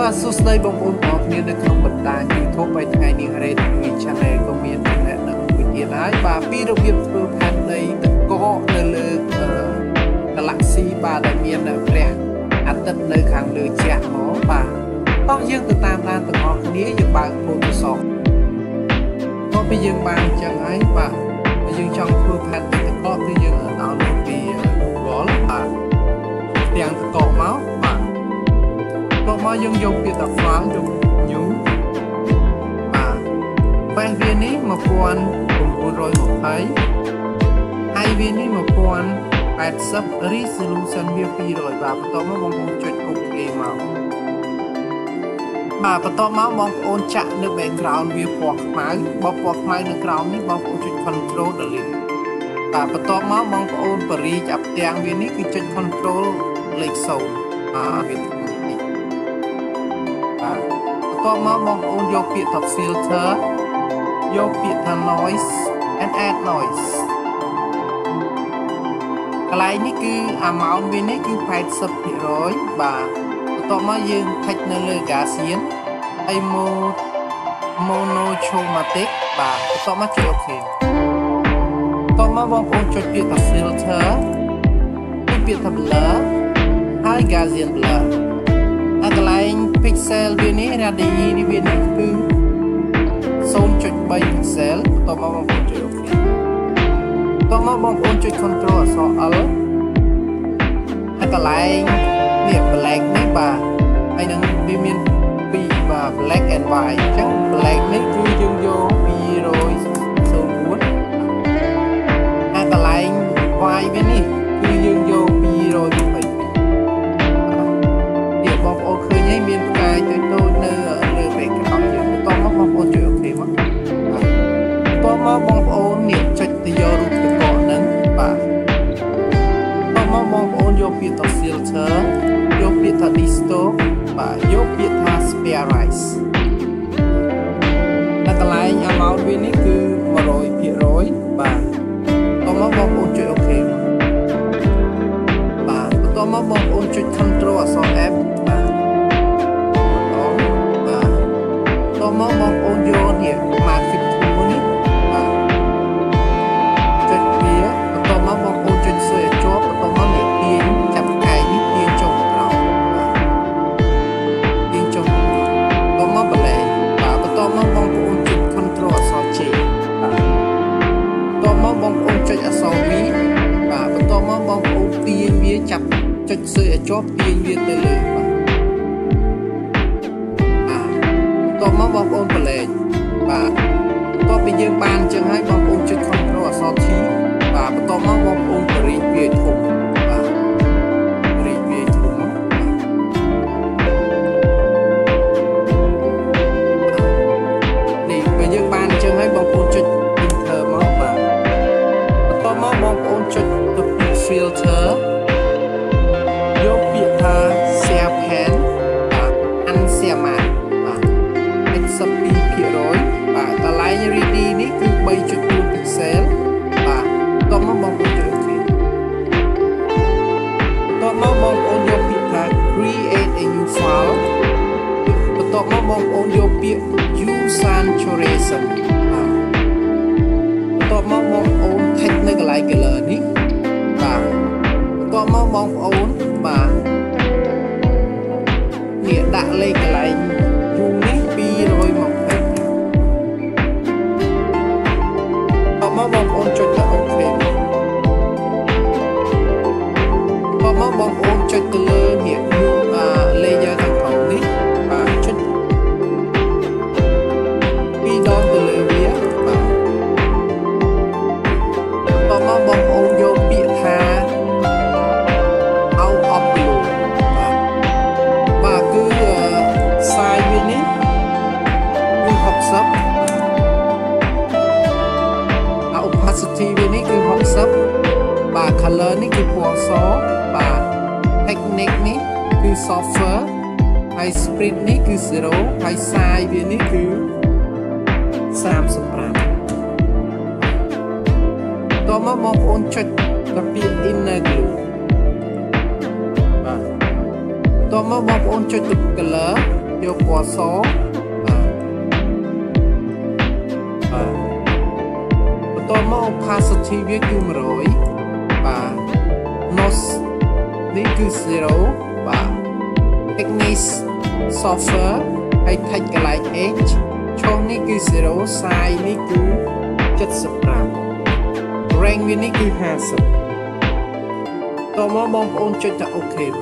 បាទសួស្តីបងប្អូនបងប្អូននៅក្នុងបណ្ដាញ YouTube ហើយថ្ងៃនេះ Red TV Channel ក៏មានចំណេះដឹងមួយទៀតហើយបាទពីរបៀបធ្វើផែនដីតកនៅលើ Galaxy បាទដែលមានព្រះអាទិត្យនៅខាងលើជះមកបាទតោះយើងទៅតាមដានទាំងអស់គ្នាយើងបើក Photoshop ក៏ពីយើងបានអញ្ចឹងហើយបាទបើយើងចង់ធ្វើផែនដីតកគឺយើងដោនពី Google បាទទាំងតកមក មកយើងយកពាក្យថា file យក new បាទបែបវានេះ1920ហើយវានេះ1080 resolution វា200បាទបន្ទាប់មកបងប្អូនចុច OK មកបាទបន្ទាប់មកបងប្អូនចាក់នៅ background វាពណ៌ខ្មៅបើពណ៌ខ្មៅនៅក្រោមនេះបងប្អូនចុច control delete បាទបន្ទាប់មកបងប្អូនបរិយាចាប់ទាំងវានេះគឺចុច control លេខ0បាទវា បន្ទាប់មកបងប្អូនយកពាក្យថា filter យកពាក្យថា noise and add noise កន្លែងនេះគឺ amount វានេះគឺ80%បាទបន្ទាប់មកយើង click នៅលើ Gaussian ហើយ mode monochromatic បាទបន្ទាប់មកចុច OK បន្ទាប់មកបងប្អូនចុចពាក្យថា filter ពាក្យថា blur ហើយ Gaussian blur អាកន្លែង pixel វានេះ radii នេះវានេះគឺ0.3 pixel បន្ទាប់មកបងប្អូនចុច OK បន្ទាប់មកបងប្អូនចុច control អក្សរ L អាកន្លែងនេះ black នេះបាទហើយនឹងវាមានពីរបាទ black and white អញ្ចឹង black នេះគឺយើងយក204 ក្យថា filter យកពាក្យថា distort បាទយកពាក្យថា spare rise នៅកន្លែង amount វានេះគឺ100%បាទបន្តមកបងប្អូនចុចអូខេបាទបន្តមកបងប្អូនចុច control អក្សរ F មកបងប្អូនយកនេះ market ចាប់ចុចសើឲ្យជាប់ទាញវាទៅលើបាទបន្ទាប់មកបងប្អូនប្រឡែងបាទបន្ទាប់ពីយើងបានអញ្ចឹងហើយបងប្អូនចុច control អក្សរ T បន្ទាប់មកបងប្អូនយកពាក្យ use saturation បាទបន្ទាប់មកបងប្អូន text នៅកន្លែង color នេះបាទបន្ទាប់មកបងប្អូនបាទនេះដាក់លេខកន្លែង software ហើយ sprint នេះគឺ0ហើយ size វានេះគឺ35តោះមកបងប្អូនចុចដល់ពាក្យ inner glue បាទតោះមកបងប្អូនចុចទៅ color យកពណ៌សបាទបាទបន្តមក opacity វាគឺ100 software ហើយ text កន្លែង h ឈុះនេះគឺ0 size នេះគឺ75 rank វានេះគឺ50តមកបងប្អូនចុចថាអូខេត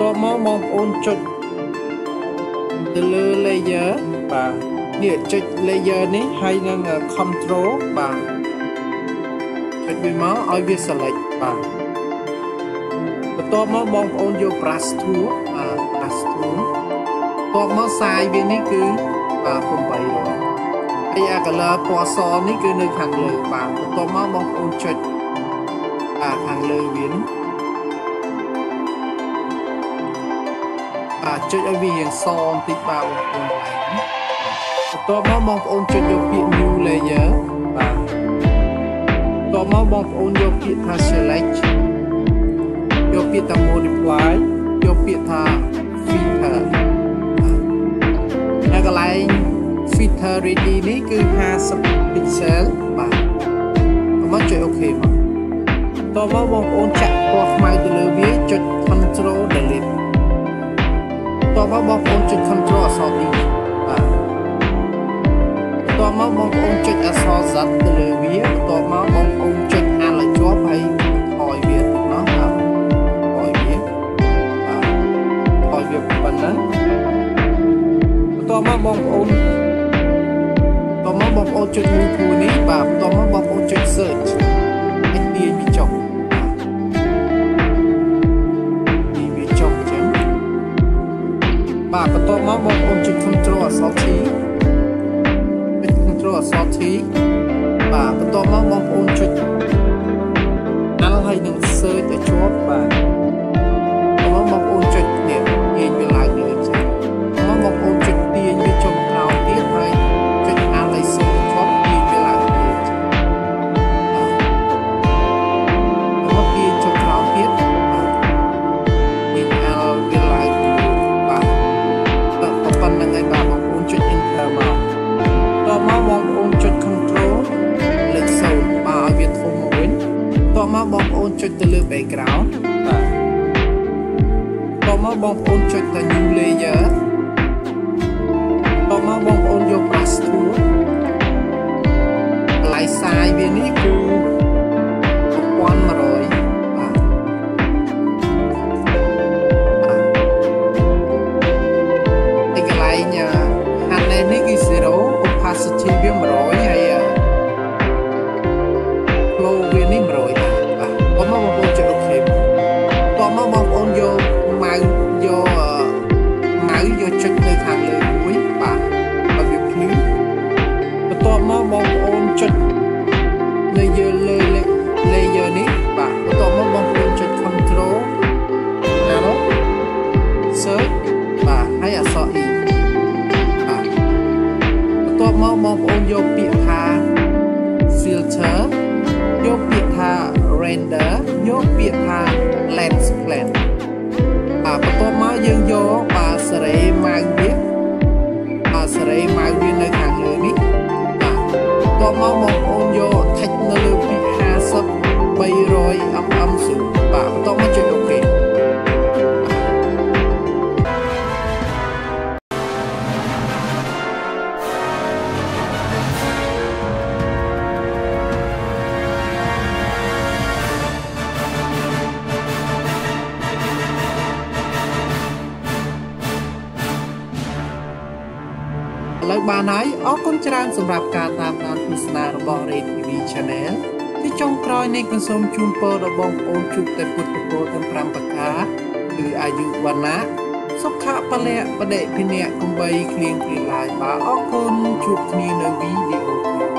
មកបងប្អូនចុចទៅលើ layer បាទនេះចុច layer នេះហើយនឹង control បាទចុចវាមកឲ្យវា select បាទ បន្ទាប់មកបងប្អូនយក brush tool បាទ brush tool បន្ទាប់មកសាយវានេះគឺបាទ800ហើយអា color ពណ៌សនេះគឺនៅខាងលើបាទបន្ទាប់មកបងប្អូនចុចបាទខាងលើវានេះបាទចុចឲ្យវារៀងសបន្តិចបាទបងប្អូនបន្ទាប់មកបងប្អូនចុចយកពាក្យ new layer បាទបន្ទាប់មកបងប្អូនយកពាក្យថា select យកពាក្យថា multiply យកពាក្យថា filter ហើយកន្លែង filter ready នេះគឺ50 pixel បាទមកចុច OK មកតមកបងប្អូនចាក់ពណ៌ខ្មៅទៅលើវាចុច control delete តមកបងប្អូនចុច control អក្សរ D បាទតមកបងប្អូនចុចអក្សរ Z ទៅលើវាតមកបងប្អូនចុចអានឲ្យជាប់ហើយថយ ណ្ណឹងបន្ទាប់មកបងប្អូនបន្ទាប់មកបងប្អូនចុច move to នេះបាទបន្ទាប់មកបងប្អូនចុច search ចុចទៅលើ background បាទតមកបងប្អូនចុចទៅ new layer មកបងប្អូនយក text នៅលើពាក្យ50 300 mm ស៊ូបាទបន្ទាប់មកចុច OK ឥឡូវបានហើយអរគុណច្រើនសម្រាប់ការតាមដានទ ស្សនារបស់ Red TV Channel ទីចុងក្រោយនេះក៏សូមជូនពរដល់បងប្អូនជួបតែពុទ្ធពរទាំង5ប្រការគឺអាយុវណ្ណៈសុខៈពលៈបដិភិនៈកំបីគ្លៀងគ្លៀងឡាយបាទអរគុណជួបគ្នានៅវីដេអូក្រោយ